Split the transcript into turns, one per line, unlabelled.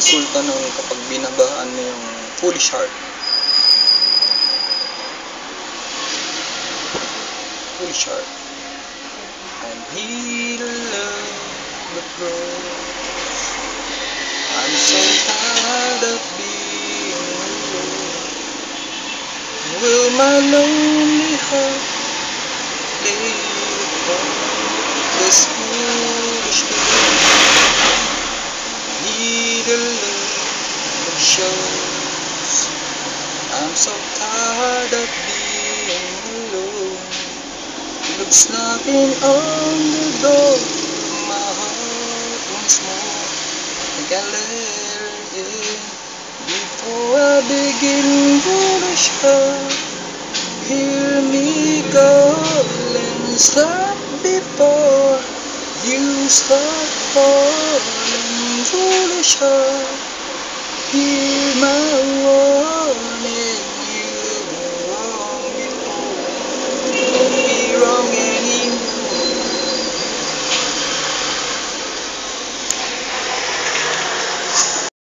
resulta nun kapag binagaan mo yung heart. Foolish heart. I'm here to love the. I'm so tired of being alone. Will my lonely heart lay upon shows. I'm so tired of being alone. Looks knocking on the door my heart once more. Think I let in before I begin foolish heart. Hear me calling, stop before you start falling. Foolish heart, hear my